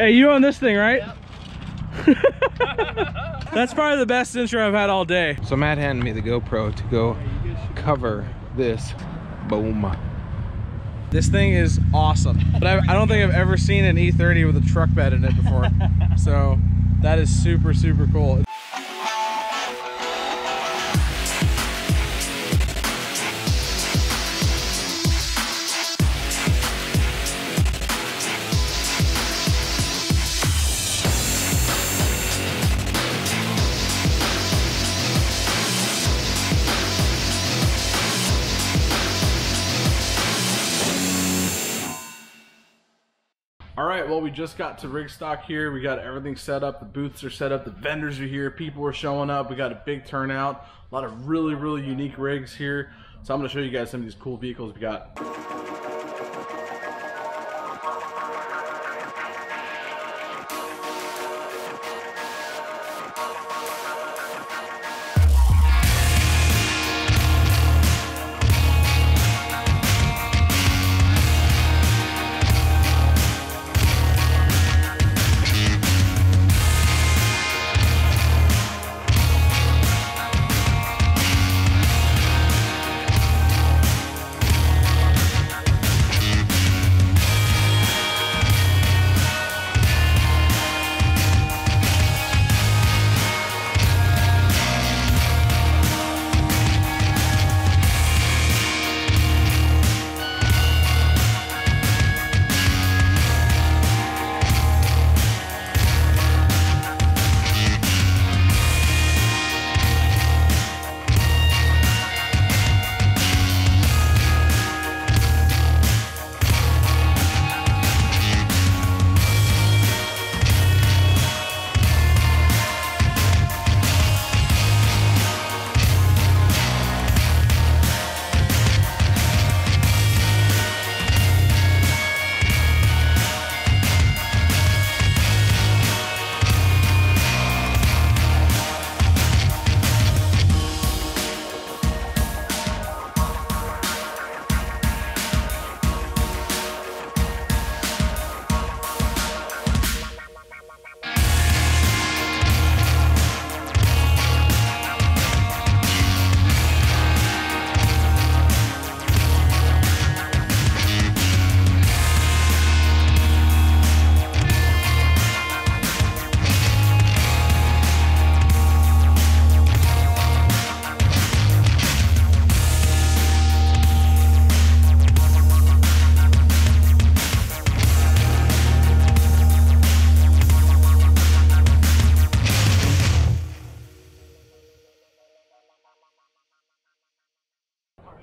Hey, you on this thing, right? That's probably the best intro I've had all day. So Matt handed me the GoPro to go cover this. Boom. This thing is awesome. But I, I don't think I've ever seen an E30 with a truck bed in it before. so that is super, super cool. All right, well, we just got to Rigstock here. We got everything set up. The booths are set up. The vendors are here. People are showing up. We got a big turnout. A lot of really, really unique rigs here. So I'm going to show you guys some of these cool vehicles we got.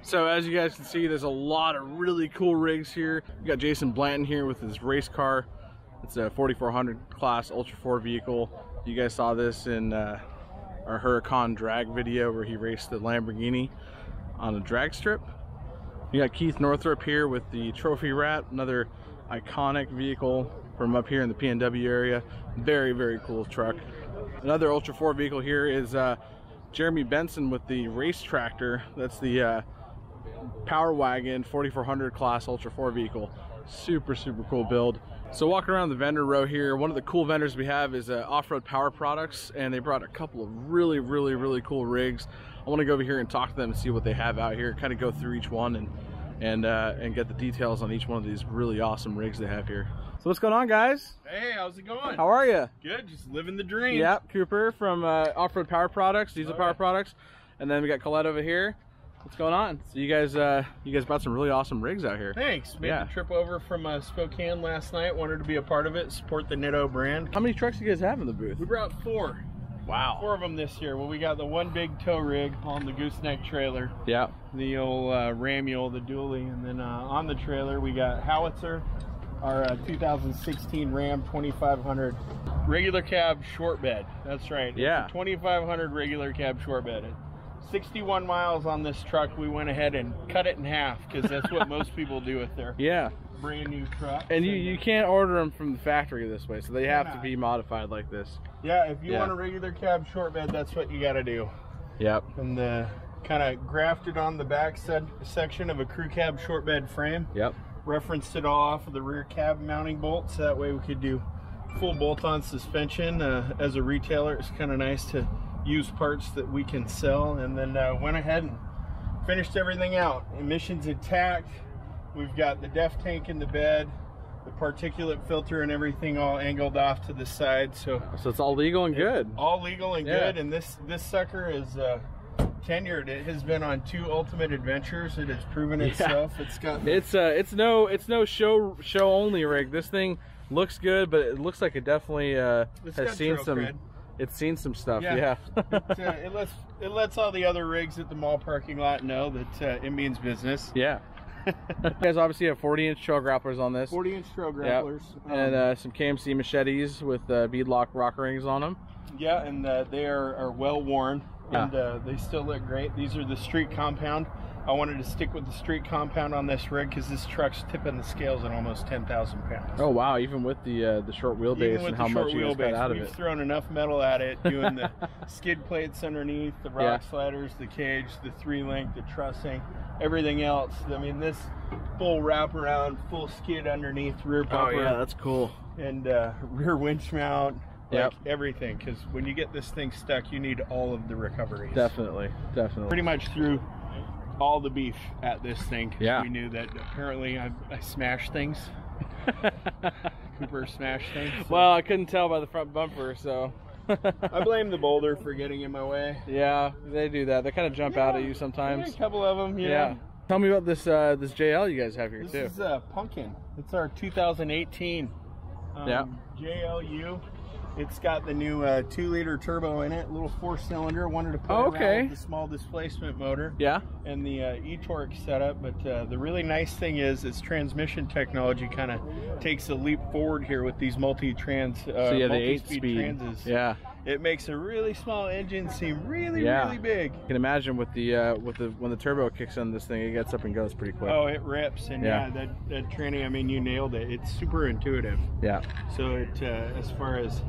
So as you guys can see, there's a lot of really cool rigs here. We got Jason Blanton here with his race car. It's a 4400 class Ultra 4 vehicle. You guys saw this in uh, our Huracan drag video where he raced the Lamborghini on a drag strip. You got Keith Northrup here with the Trophy Rat, another iconic vehicle from up here in the PNW area. Very, very cool truck. Another Ultra 4 vehicle here is uh, Jeremy Benson with the race tractor. That's the uh, Power Wagon 4400 class Ultra 4 vehicle. Super, super cool build. So walking around the vendor row here, one of the cool vendors we have is uh, Off-Road Power Products, and they brought a couple of really, really, really cool rigs. I want to go over here and talk to them and see what they have out here, kind of go through each one and and uh, and get the details on each one of these really awesome rigs they have here. So what's going on, guys? Hey, how's it going? How are you? Good, just living the dream. Yep, Cooper from uh, Off-Road Power Products, Diesel Oh, Power yeah. Products, and then we got Colette over here. What's going on? So you guys, uh, you guys brought some really awesome rigs out here. Thanks. Made Yeah. the trip over from uh, Spokane last night. Wanted to be a part of it, support the Nitto brand. How many trucks do you guys have in the booth? We brought four. Wow. Four of them this year. Well, we got the one big tow rig on the gooseneck trailer, Yeah. the old uh, Ramule, the dually, and then uh, on the trailer we got Howitzer, our uh, 2016 Ram 2500 regular cab short bed. That's right. Yeah. 2500 regular cab short bed. At 61 miles on this truck. We went ahead and cut it in half because that's what most people do with their Yeah. brand new truck. And you, you can't order them from the factory this way, so they have to be modified like this. yeah, if you Yeah. want a regular cab short bed, that's what you got to do. Yep. And the kind of grafted on the back sed- section of a crew cab short bed frame. Yep. referenced it all off of the rear cab mounting bolts. That way we could do full bolt-on suspension. Uh, as a retailer, it's kind of nice to use parts that we can sell. And then uh, went ahead and finished everything out. Emissions intact. We've got the DEF tank in the bed, the particulate filter and everything all angled off to the side. So So it's all legal and good. all legal and Yeah. good. And this this sucker is uh, tenured. It has been on two ultimate adventures. It has proven Yeah. itself. It's got It's uh, it's no, it's no show show only rig. This thing looks good, but it looks like it definitely uh, has seen some. cred. It's seen some stuff. Yeah. Yeah. it, uh, it lets it lets all the other rigs at the mall parking lot know that uh, it means business. yeah. you guys obviously have 40 inch trail grapplers on this. 40 inch trail Yep. grapplers. and Um, uh, some KMC machetes with uh, beadlock rock rings on them. yeah, and uh, they are, are well worn Yeah. and uh, they still look great. These are the street compound. I wanted to stick with the street compound on this rig because this truck's tipping the scales at almost 10,000 pounds. Oh wow! Even with the uh, the short wheelbase and how much you got out of it, we've thrown enough metal at it, doing the skid plates underneath, the rock Yeah. sliders, the cage, the three link, the trussing, everything else. I mean, this full wraparound, full skid underneath, rear bumper. Oh bumper, yeah, that's cool. and uh, rear winch mount. Like Yep. everything, because when you get this thing stuck, you need all of the recoveries. Definitely, definitely. Pretty much threw all the beef at this thing. Yeah. We knew that apparently I, I smashed things. Cooper smashed things. so- well, I couldn't tell by the front bumper, so. I blame the boulder for getting in my way. Yeah, they do that. They kind of jump out at you sometimes. a couple of them. Yeah. Tell me about this uh, this JL you guys have here This too. This is uh, Pumpkin. It's our 2018 um, Yeah. JLU. It's got the new uh, two liter turbo in it, little four cylinder. Wanted to play Oh, around okay. with the small displacement motor yeah. and the uh, e-torque setup. But uh, the really nice thing is its transmission technology kind of takes a leap forward here with these multi-trans, uh, So yeah, the eight speed. transes. Yeah. It makes a really small engine seem really, Yeah. really big. You can imagine with the uh, with the when the turbo kicks on this thing, it gets up and goes pretty quick. Oh, it rips, and Yeah. yeah, that that tranny. I mean, you nailed it. It's super intuitive. Yeah. So it, uh, as far as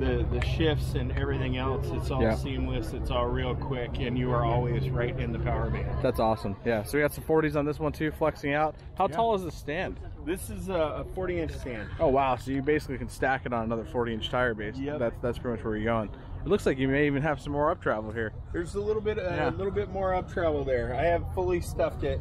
the the shifts and everything else, it's all Yeah. seamless. It's all real quick, and you are always right in the power band. That's awesome. Yeah. So we got some 40s on this one too, flexing out. How tall is the stand? This is a, a 40 inch stand. Oh wow! So you basically can stack it on another 40 inch tire base. Yep. That's that's pretty much where you're going. It looks like you may even have some more up travel here. There's a little bit, uh, Yeah. a little bit more up travel there. I have fully stuffed it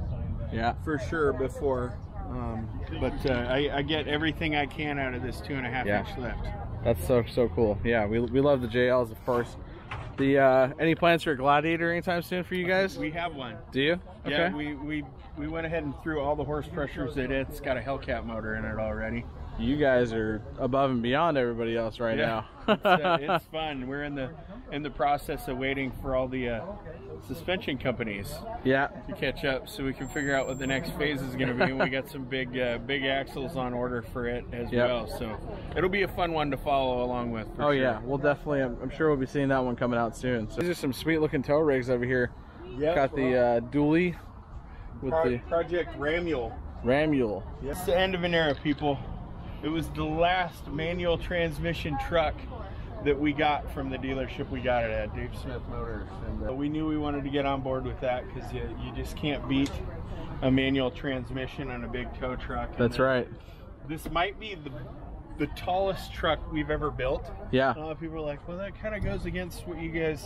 Yeah. for sure before, um, but uh, I, I get everything I can out of this two and a half Yeah. inch lift. That's so so cool. Yeah, we, we love the JLs, of course. The uh, any plans for a Gladiator anytime soon for you guys? We have one. Do you? Yeah, we, we we went ahead and threw all the horse pressures in it. It's got a Hellcat motor in it already. you guys are above and beyond everybody else right now. it's, uh, it's fun. We're in the in the process of waiting for all the uh, suspension companies yeah. to catch up, so we can figure out what the next phase is going to be. And we got some big uh, big axles on order for it as Yep. well. So it'll be a fun one to follow along with. Oh sure. yeah, we'll definitely. I'm, I'm sure we'll be seeing that one coming out soon. So these are some sweet looking tow rigs over here. Yep, Got the uh, dually with Pro- the Project Ramule. Ramule. It's the end of an era, people. It was the last manual transmission truck that we got from the dealership we got it at, Dave Smith Motors. And uh, we knew we wanted to get on board with that because you, you just can't beat a manual transmission on a big tow truck. And That's right. This might be the the tallest truck we've ever built. Yeah. A lot of people are like, well, that kind of goes against what you guys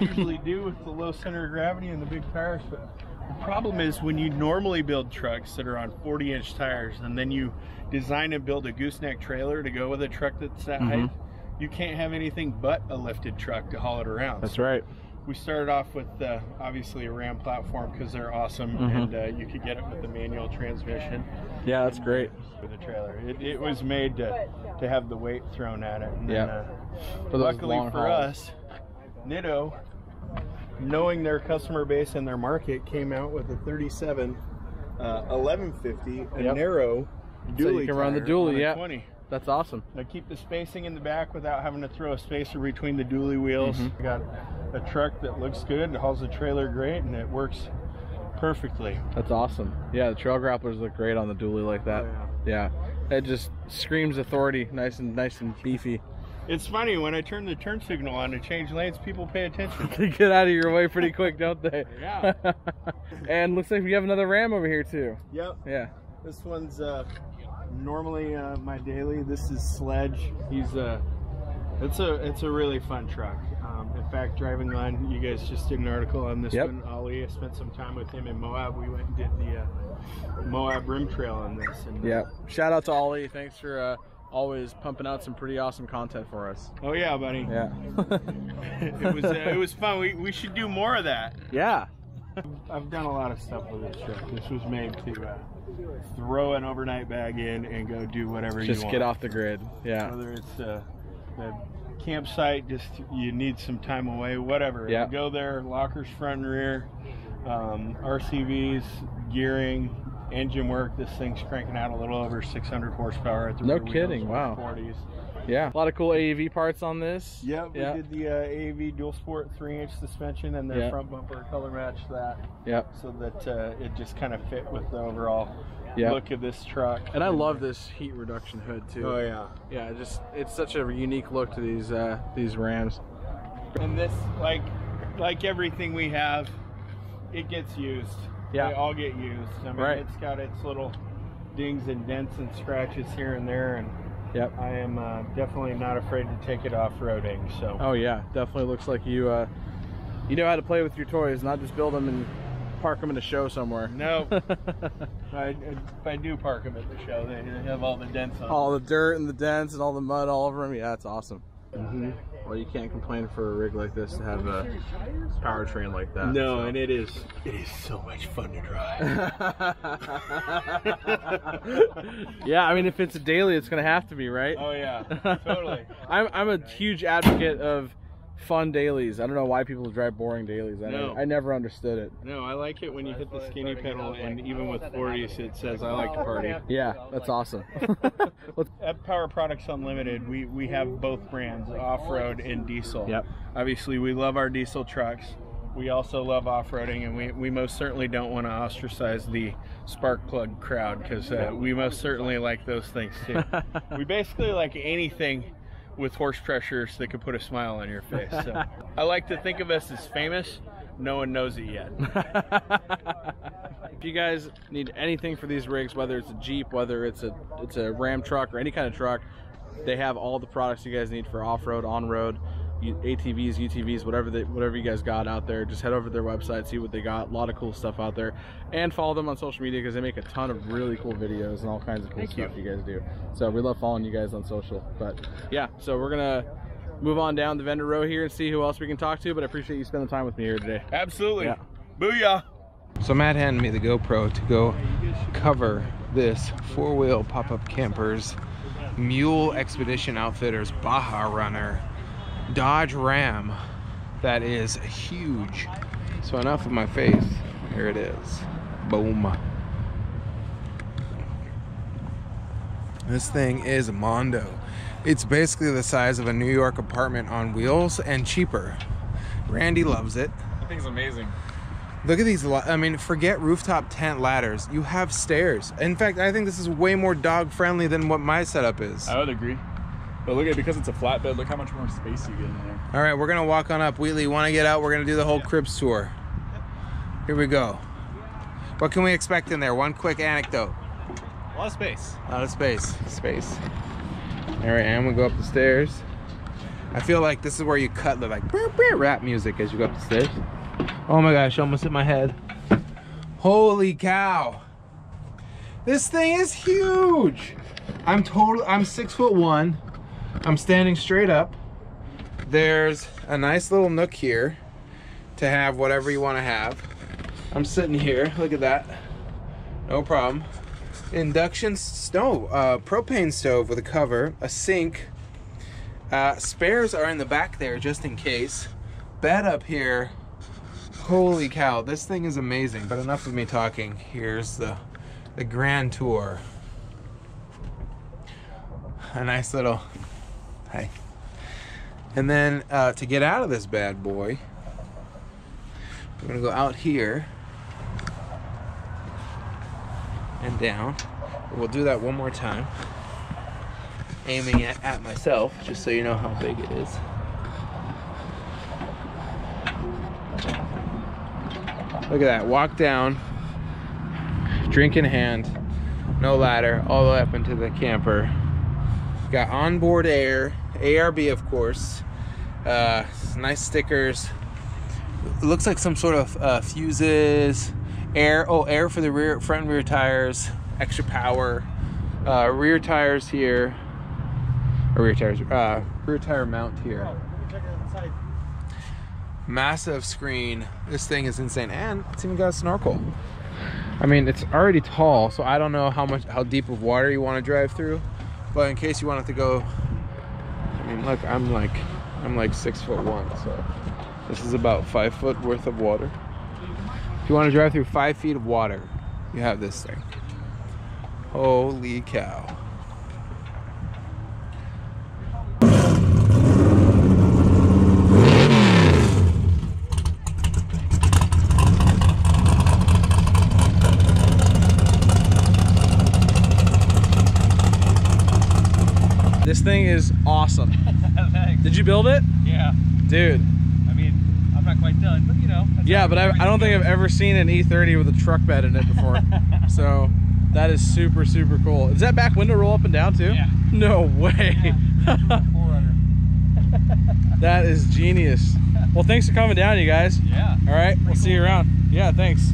usually do with the low center of gravity and the big tires. But the problem is when you normally build trucks that are on 40 inch tires and then you design and build a gooseneck trailer to go with a truck that's that Mhm. height, you can't have anything but a lifted truck to haul it around. That's right. We started off with uh, obviously a Ram platform because they're awesome Mhm. and uh, you could get it with the manual transmission Yeah, that's great. with the trailer. It, it was made to, to have the weight thrown at it. And Yeah. then, uh, For luckily for hauls. us, Nitto, knowing their customer base and their market, came out with a 37 uh, 1150, a Yep. narrow dually So you can run the dually, yeah. 20. That's awesome. I keep the spacing in the back without having to throw a spacer between the dually wheels. Mhm. I got a truck that looks good, it hauls the trailer great, and it works perfectly. That's awesome. Yeah, the trail grapplers look great on the dually like that. Oh, yeah. It just screams authority, nice and nice and beefy. It's funny when I turn the turn signal on to change lanes, people pay attention. They get out of your way pretty quick, don't they? Yeah. and looks like we have another Ram over here too. yep. Yeah. This one's uh, normally uh, my daily. This is Sledge. He's a, it's a, it's a really fun truck. Um, in fact, driving on, you guys just did an article on this Yep. one. Ali, I spent some time with him in Moab. We went and did the uh, Moab Rim Trail on this. And, uh, Yeah. Shout out to Ollie. Thanks for uh, always pumping out some pretty awesome content for us. Oh yeah, buddy. Yeah. it was, uh, it was fun. We, we should do more of that. yeah. I've done a lot of stuff with this truck. This was made to uh, throw an overnight bag in and go do whatever you want. Just get off the grid. Yeah. Whether it's uh, a campsite, just you need some time away, whatever. Yeah. Go there, lockers front and rear, um, RCVs, gearing, engine work. This thing's cranking out a little over 600 horsepower at the No rear wheels, kidding, wow. 40s. Yeah. A lot of cool AEV parts on this. Yep, we Yeah. did the uh, AEV dual sport three inch suspension and their Yeah. front bumper color matched that Yep. so that uh, it just kind of fit with the overall Yeah. look of this truck. And I love this heat reduction hood too. Oh yeah. Yeah, just it's such a unique look to these uh, these Rams. And this, like, like everything we have, it gets used. Yeah. They all get used. I mean, Right. it's got its little dings and dents and scratches here and there, and Yep. I am uh, definitely not afraid to take it off roading. So. Oh yeah, definitely looks like you uh, you know how to play with your toys, not just build them and park them in a show somewhere. No, I, if I do park them at the show, they have all the dents on. all the dirt and the dents and all the mud all over them. Yeah, it's awesome. Mhm. Well, you can't complain for a rig like this to have a powertrain like that. No, so. and it is it is so much fun to drive. yeah, I mean, if it's a daily, it's gonna have to be, right? oh yeah, totally. I'm I'm a huge advocate of fun dailies. I don't know why people drive boring dailies. I, No. I never understood it. No, I like it when you hit the skinny pedal, and even with 40s, it says I like to party. Yeah, that's awesome. At Power Products Unlimited, we, we have both brands, off-road and diesel. Yep. Obviously, we love our diesel trucks. We also love off-roading, and we, we most certainly don't want to ostracize the spark plug crowd because uh, we most certainly like those things too. we basically like anything with horse pressures that could put a smile on your face. So I like to think of us as famous. No one knows it yet. if you guys need anything for these rigs, whether it's a Jeep, whether it's a it's a Ram truck or any kind of truck, they have all the products you guys need for off-road, on-road, ATVs, UTVs, whatever they, whatever you guys got out there. Just head over to their website, see what they got. A lot of cool stuff out there, and follow them on social media because they make a ton of really cool videos and all kinds of cool Thank stuff you. you guys do. So we love following you guys on social. But yeah, so we're gonna move on down the vendor row here and see who else we can talk to. But I appreciate you spending time with me here today. Absolutely. Yeah. Booyah. So Matt handed me the GoPro to go cover this four-wheel pop-up campers Mule Expedition Outfitters Baja Runner Dodge Ram that is huge. So enough of my face. Here it is. Boom. This thing is Mondo. It's basically the size of a New York apartment on wheels and cheaper. Randy loves it. That thing's amazing. Look at these. I mean, forget rooftop tent ladders. You have stairs. In fact, I think this is way more dog friendly than what my setup is. I would agree. But look at because it's a flatbed. Look how much more space you get in there. All right, we're gonna walk on up. Wheatley, want to get out? We're gonna do the whole cribs tour. Here we go. What can we expect in there? One quick anecdote. A lot of space. A lot of space. Space. All right, and we go up the stairs. I feel like this is where you cut the like "Brr, brr," rap music as you go up the stairs. Oh my gosh, almost hit my head. Holy cow. This thing is huge. I'm total I'm six foot one. I'm standing straight up. There's a nice little nook here to have whatever you want to have. I'm sitting here. Look at that. No problem induction stove, uh, propane stove with a cover, a sink. Uh, spares are in the back there just in case. Bed up here. Holy cow, this thing is amazing. But enough of me talking. Here's the the grand tour. A nice little hi. And then uh, to get out of this bad boy, we're gonna go out here and down. We'll do that one more time. Aiming it at myself, just so you know how big it is. Look at that. Walk down, drink in hand. no ladder, all the way up into the camper. Got onboard air, ARB of course. Uh, nice stickers. It looks like some sort of uh, fuses, air. Oh, air for the rear, front and rear tires. Extra power. Uh, rear tires here. Or rear tires. Uh, rear tire mount here. Massive screen. This thing is insane, and it's even got a snorkel. I mean, it's already tall, so I don't know how much, how deep of water you want to drive through. But in case you wanted to go, I mean, look, I'm like, I'm like six foot one, so this is about five foot worth of water. If you want to drive through five feet of water, you have this thing. Holy cow. This thing is awesome. Did you build it? Yeah. Dude. I mean, I'm not quite done, but you know. Yeah, but I, I don't think I've ever seen an E30 with a truck bed in it before. so that is super, super cool. Is that back window roll up and down too? Yeah. No way. that is genius. Well, thanks for coming down, you guys. Yeah. All right, we'll see you around. Yeah, thanks.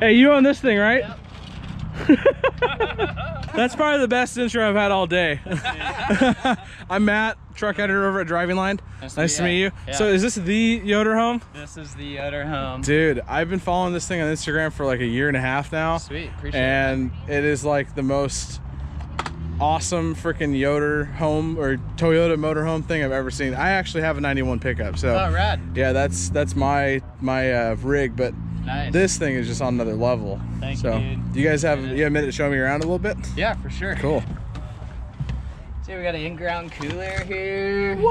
Hey, you own this thing, right? That's probably the best intro I've had all day. I'm Matt, truck editor over at Driving Line. Nice, to meet you. Yeah. So is this the Yoterhome? This is the Yoterhome. Dude, I've been following this thing on Instagram for like a year and a half now. Sweet, appreciate and it is like the most awesome freaking Yoterhome or Toyota motorhome thing I've ever seen. I actually have a 91 pickup, so Oh, rad. yeah, that's that's my my uh, rig, but Nice. this thing is just on another level. Thank so, you, dude. do you guys have you have a minute to show me around a little bit? Yeah, for sure. Cool. See, we got an in-ground cooler here. hidden in the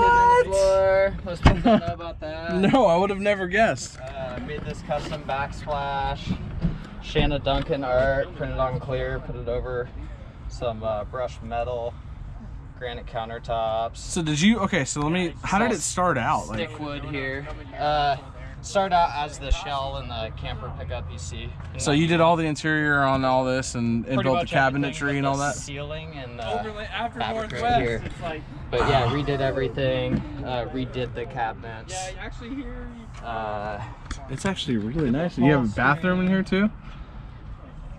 What? Most people don't know about that. No, I would have never guessed. Uh, made this custom backsplash. Shanna Duncan art, printed on clear, put it over some uh, brushed metal, granite countertops. So did you? Okay, so let me. How did it start out? Like, Stick wood here. Uh, started out as the shell and the camper pickup you see. so you did all the interior on all this and, and built the much everything cabinetry but and all the that. Ceiling and the after fabric right Northwest, here. it's like, But yeah, redid everything. Uh, redid the cabinets. yeah, actually here, Uh, It's actually really nice. You have a bathroom in here too.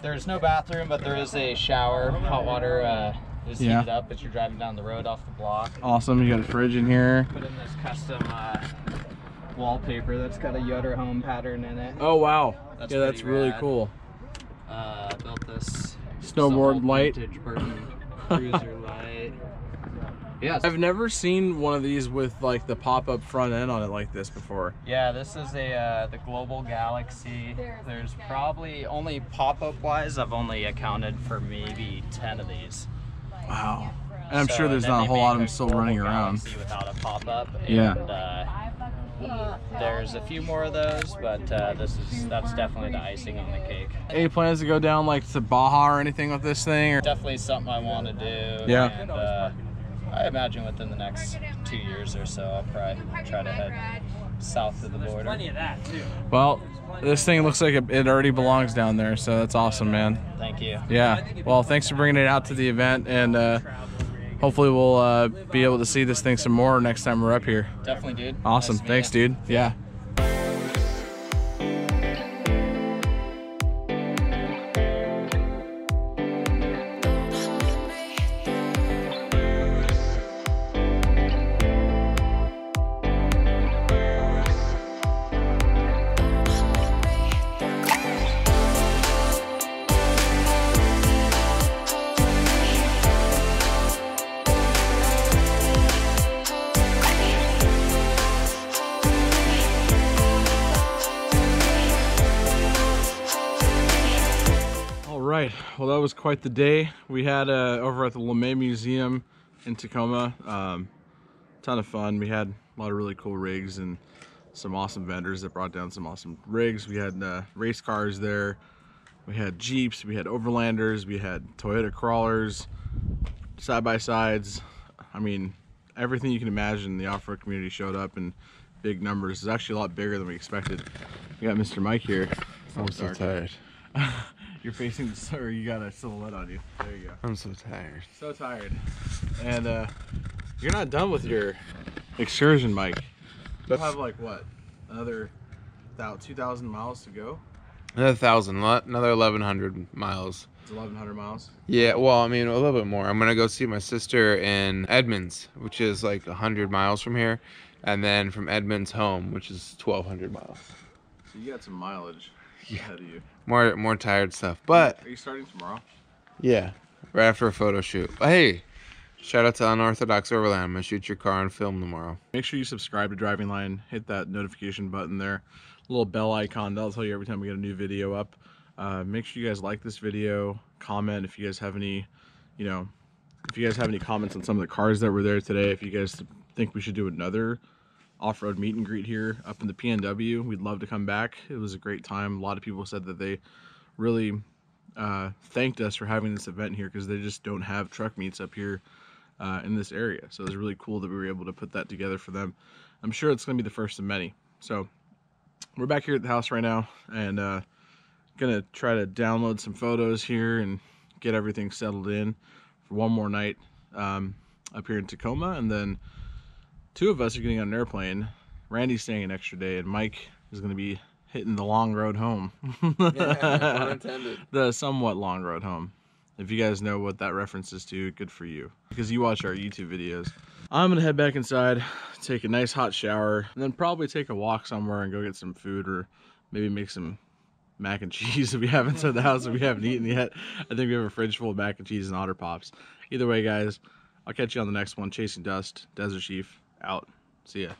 there's no bathroom, but there is a shower. Hot water uh, is Yeah. heated up as you're driving down the road off the block. Awesome. You got a fridge in here. Put in this custom uh, wallpaper that's got a Yoterhome pattern in it. Oh wow. That's yeah, that's pretty really rad. cool. Uh, built this Snowboard light. vintage Burton cruiser light. Yeah, I've never seen one of these with like the pop-up front end on it like this before. Yeah, this is a uh, the Global Galaxy. There's probably only pop-up wise, I've only accounted for maybe ten of these. Wow. And I'm So, sure there's not a whole lot of them still running around. Without a pop-up. Yeah. And, uh, there's a few more of those, but uh, this is that's definitely the icing on the cake. Any plans to go down like to Baja or anything with this thing? Or Definitely something I want to do. Yeah. And uh, I imagine within the next two years or so, I'll probably try to head south of the border. Plenty of that too. Well, this thing looks like it it already belongs down there, so that's awesome, man. Thank you. Yeah. Well, thanks for bringing it out to the event, and uh, hopefully we'll uh, be able to see this thing some more next time we're up here. Definitely, dude. Awesome. Nice Thanks, ya. dude. Yeah. Well, that was quite the day. We had uh, over at the LeMay Museum in Tacoma. Um, ton of fun. We had a lot of really cool rigs and some awesome vendors that brought down some awesome rigs. We had uh, race cars there. We had Jeeps. We had Overlanders. We had Toyota crawlers, side by sides. I mean, everything you can imagine. The off-road community showed up in big numbers. It's actually a lot bigger than we expected. We got Mr. Mike here. I'm so tired. You're facing the sun, or you got a silhouette on you. There you go. I'm so tired. So tired. And uh, you're not done with your excursion, Mike. You That's have like what? Another about 2,000 miles to go? another thousand, another 1,100 miles. It's 1,100 miles. Yeah, well, I mean, a little bit more. I'm gonna go see my sister in Edmonds, which is like 100 miles from here, and then from Edmonds home, which is 1,200 miles. So you got some mileage ahead of you. More, more tired stuff. But Are you starting tomorrow? yeah, right after a photo shoot. But hey, shout out to Unorthodox Overland. I'm gonna shoot your car and film tomorrow. Make sure you subscribe to Driving Line. Hit that notification button there. Little bell icon. That'll tell you every time we get a new video up. Uh, make sure you guys like this video. Comment if you guys have any, you know, if you guys have any comments on some of the cars that were there today. If you guys think we should do another off-road meet and greet here up in the PNW, we'd love to come back. It was a great time. A lot of people said that they really uh, thanked us for having this event here because they just don't have truck meets up here uh, in this area. So it was really cool that we were able to put that together for them. I'm sure it's going to be the first of many. So we're back here at the house right now and uh, gonna try to download some photos here and get everything settled in for one more night um, up here in Tacoma, and then two of us are getting on an airplane. Randy's staying an extra day, and Mike is gonna be hitting the long road home. the somewhat long road home. If you guys know what that reference is to, good for you. Because you watch our YouTube videos. I'm gonna head back inside, take a nice hot shower, and then probably take a walk somewhere and go get some food or maybe make some mac and cheese if we have inside the house that we haven't eaten yet. I think we have a fridge full of mac and cheese and otter pops. Either way, guys, I'll catch you on the next one. Chasing Dust, Desert Chief, out. See ya.